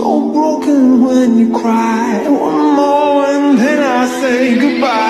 so broken when you cry. One more and then I say goodbye.